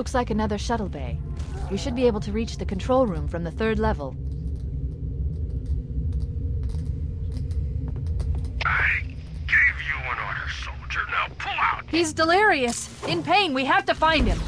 Looks like another shuttle bay. We should be able to reach the control room from the third level. I gave you an order, soldier. Now pull out! He's delirious! In pain, we have to find him!